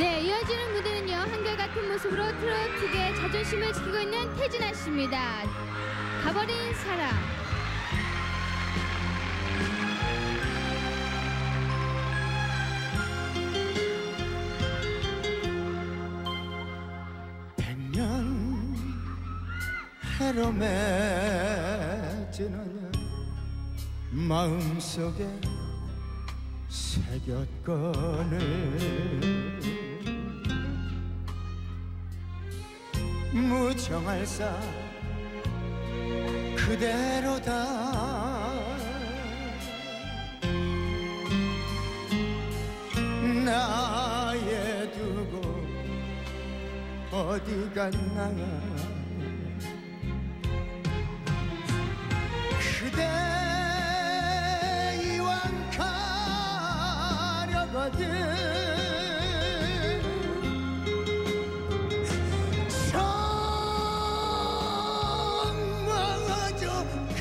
네, 이어지는 무대는요 한결같은 모습으로 트로트계 자존심을 지키고 있는 태진아 씨입니다. 가버린 사랑. 백년 해로 맺지는 마음속에 새겼거늘 무정할 사. 그대로다. 나의 두고 어디 갔나. 그대 이왕 가려거든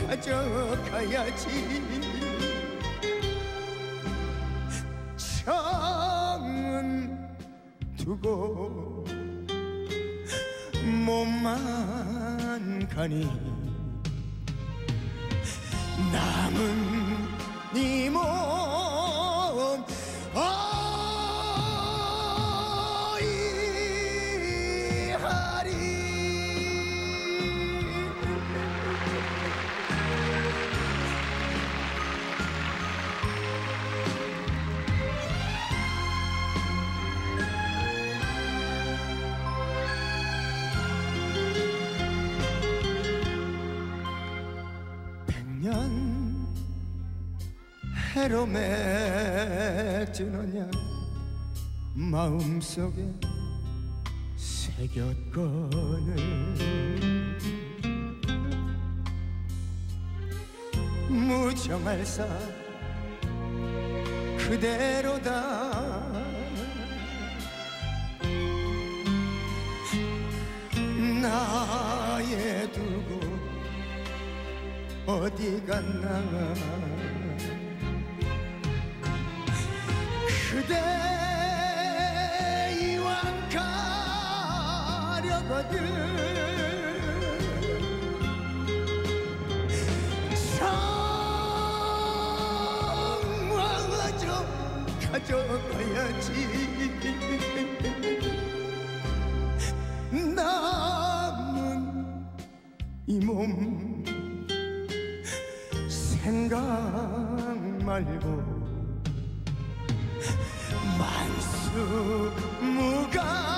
가져가야지. 정은 두고 몸만 가니 남은 네 년 해로 맺지느냐? 마음속에 새겼거늘. 무정할 사 그대로다 어디 갔나 그대 이왕 가려거든. 정황아져 가져가야지 생각 말고 만수 무가